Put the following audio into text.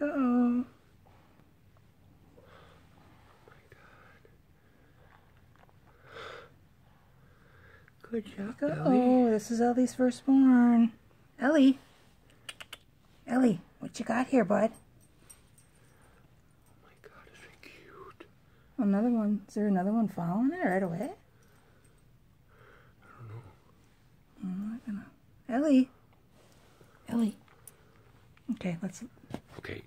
Oh go. Good job. Ellie. Oh, this is Ellie's firstborn. Ellie. Ellie, what you got here, bud? Oh my god, is it cute? Another one. Is there another one following it right away? I don't know. I'm not gonna. Ellie. Ellie. Okay, let's Okay,